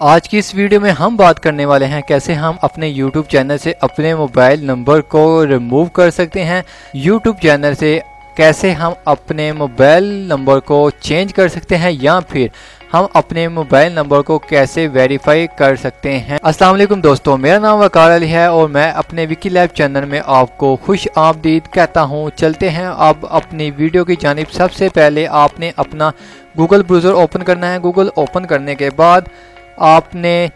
आज की इस वीडियो में हम बात करने वाले हैं कैसे हम अपने YouTube चैनल से अपने मोबाइल नंबर को रिमूव कर सकते हैं। YouTube चैनल से कैसे हम अपने मोबाइल नंबर को चेंज कर सकते हैं या फिर हम अपने मोबाइल नंबर को कैसे वेरीफाई कर सकते हैं। अस्सलाम वालेकुम दोस्तों, मेरा नाम वकार अली है और मैं अपने विकी लैब चैनल में आपको खुश आमदीद कहता हूँ। चलते हैं अब अपनी वीडियो की जानब। सबसे पहले आपने अपना गूगल ब्राउज़र ओपन करना है। गूगल ओपन करने के बाद आपने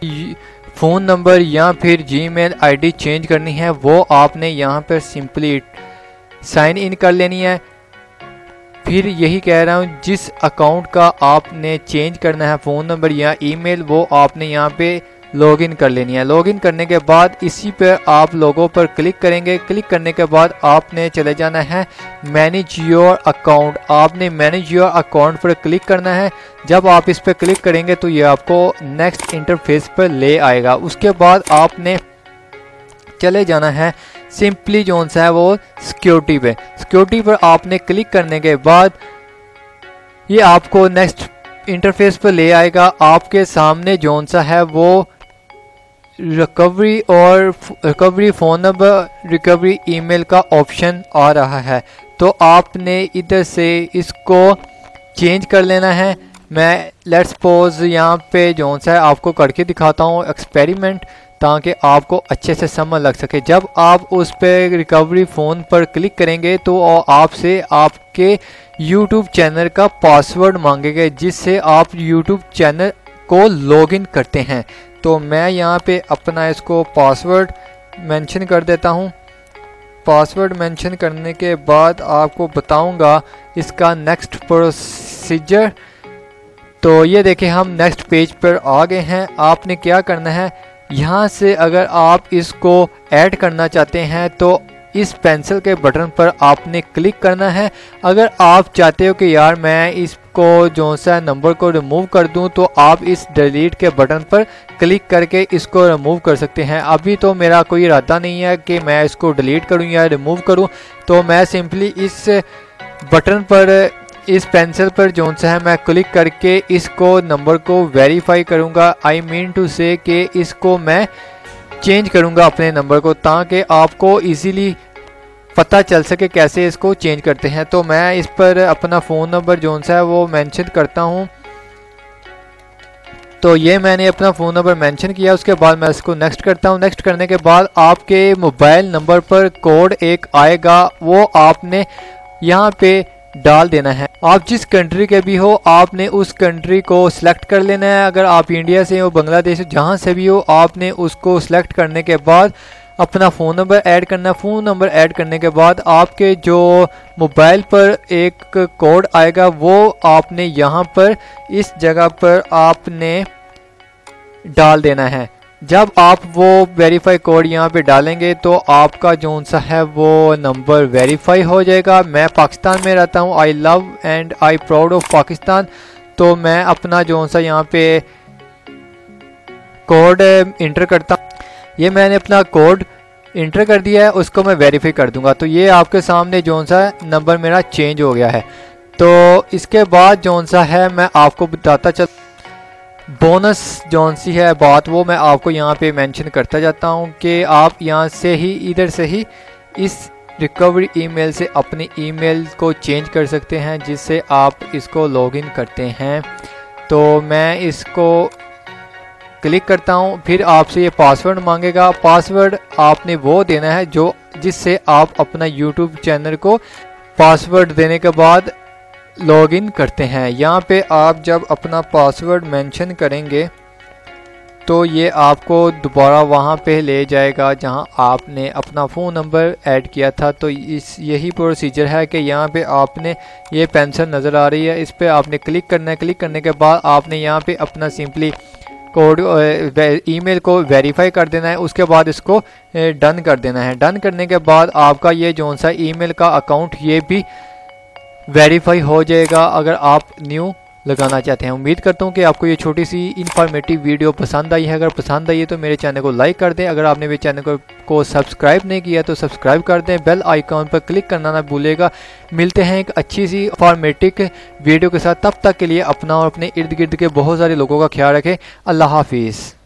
फ़ोन नंबर या फिर जीमेल आईडी चेंज करनी है, वो आपने यहाँ पर सिंपली साइन इन कर लेनी है। फिर यही कह रहा हूँ, जिस अकाउंट का आपने चेंज करना है, फ़ोन नंबर या ईमेल वो आपने यहाँ पे लॉगिन कर लेनी है। लॉगिन करने के बाद इसी पर आप लोगों पर क्लिक करेंगे। क्लिक करने के बाद आपने चले जाना है मैनेज योर अकाउंट। आपने मैनेज योर अकाउंट पर क्लिक करना है। जब आप इस पर क्लिक करेंगे तो ये आपको नेक्स्ट इंटरफेस पर ले आएगा। उसके बाद आपने चले जाना है सिंपली जोन सा है वो सिक्योरिटी पे। सिक्योरिटी पर आपने क्लिक करने के बाद ये आपको नेक्स्ट इंटरफेस पर ले आएगा। आपके सामने जोन सा है वो रिकवरी और recovery phone number recovery email का ऑप्शन आ रहा है। तो आपने इधर से इसको चेंज कर लेना है। मैं लेट्स पोज यहाँ पे जो सा आपको करके दिखाता हूँ एक्सपेरिमेंट ताकि आपको अच्छे से समझ लग सके। जब आप उस पर रिकवरी फ़ोन पर क्लिक करेंगे तो आपसे आपके यूट्यूब चैनल का पासवर्ड मांगेगा, जिससे आप यूट्यूब चैनल को लॉगिन करते हैं। तो मैं यहाँ पे अपना इसको पासवर्ड मेंशन कर देता हूँ। पासवर्ड मेंशन करने के बाद आपको बताऊँगा इसका नेक्स्ट प्रोसीजर तो ये देखें हम नेक्स्ट पेज पर आ गए हैं। आपने क्या करना है? यहाँ से अगर आप इसको ऐड करना चाहते हैं तो इस पेंसिल के बटन पर आपने क्लिक करना है। अगर आप चाहते हो कि यार मैं इसको जो सा नंबर को रिमूव कर दूँ तो आप इस डिलीट के बटन पर क्लिक करके इसको रिमूव कर सकते हैं। अभी तो मेरा कोई इरादा नहीं है कि मैं इसको डिलीट करूँ या रिमूव करूँ तो मैं सिंपली इस बटन पर, इस पेंसिल पर जो सा है, मैं क्लिक करके इसको नंबर को वेरीफाई करूँगा। आई मीन टू से कि इसको मैं चेंज करूँगा अपने नंबर को, ताकि आपको इजीली पता चल सके कैसे इसको चेंज करते हैं। तो मैं इस पर अपना फ़ोन नंबर जो सा है वो मेंशन करता हूँ। तो ये मैंने अपना फ़ोन नंबर मेंशन किया, उसके बाद मैं इसको नेक्स्ट करता हूँ। नेक्स्ट करने के बाद आपके मोबाइल नंबर पर कोड एक आएगा, वो आपने यहाँ पे डाल देना है। आप जिस कंट्री के भी हो, आपने उस कंट्री को सिलेक्ट कर लेना है। अगर आप इंडिया से हो बांग्लादेश जहाँ से भी हो, आपने उसको सिलेक्ट करने के बाद अपना फ़ोन नंबर ऐड करना। फ़ोन नंबर ऐड करने के बाद आपके जो मोबाइल पर एक कोड आएगा, वो आपने यहाँ पर इस जगह पर आपने डाल देना है। जब आप वो वेरीफाई कोड यहाँ पे डालेंगे तो आपका जो सा है वो नंबर वेरीफाई हो जाएगा। मैं पाकिस्तान में रहता हूँ। I love and I proud of Pakistan. तो मैं अपना जो सा यहाँ पे कोड इंटर करता ये मैंने अपना कोड इंटर कर दिया है, उसको मैं वेरीफाई कर दूँगा। तो ये आपके सामने जो सा नंबर मेरा चेंज हो गया है। तो इसके बाद जो सा है, मैं आपको बताता चल बोनस जौन सी है बात वो, मैं आपको यहाँ पे मेंशन करता जाता हूँ कि आप यहाँ से ही, इधर से ही इस रिकवरी ईमेल से अपनी ईमेल को चेंज कर सकते हैं, जिससे आप इसको लॉगिन करते हैं। तो मैं इसको क्लिक करता हूँ, फिर आपसे ये पासवर्ड मांगेगा। पासवर्ड आपने वो देना है जो जिससे आप अपना यूट्यूब चैनल को पासवर्ड देने के बाद लॉगिन करते हैं। यहाँ पे आप जब अपना पासवर्ड मेंशन करेंगे तो ये आपको दोबारा वहाँ पे ले जाएगा जहाँ आपने अपना फ़ोन नंबर ऐड किया था। तो इस, यही प्रोसीजर है कि यहाँ पे आपने ये पेंसिल नज़र आ रही है। इस पर आपने क्लिक करना है। क्लिक करने के बाद आपने यहाँ पे अपना सिंपली कोड ईमेल को वेरीफाई कर देना है, उसके बाद इसको डन कर देना है। डन करने के बाद आपका ये जो सा ईमेल का अकाउंट ये भी वेरीफाई हो जाएगा। अगर आप न्यू लगाना चाहते हैं। उम्मीद करता हूँ कि आपको ये छोटी सी इन्फॉर्मेटिव वीडियो पसंद आई है। अगर पसंद आई है तो मेरे चैनल को लाइक कर दें। अगर आपने मेरे चैनल को, को सब्सक्राइब नहीं किया तो सब्सक्राइब कर दें। बेल आइकॉन पर क्लिक करना ना भूलेगा। मिलते हैं एक अच्छी सी फॉर्मेटिक वीडियो के साथ। तब तक के लिए अपना और अपने इर्द गिर्द के बहुत सारे लोगों का ख्याल रखें। अल्लाह हाफिज़।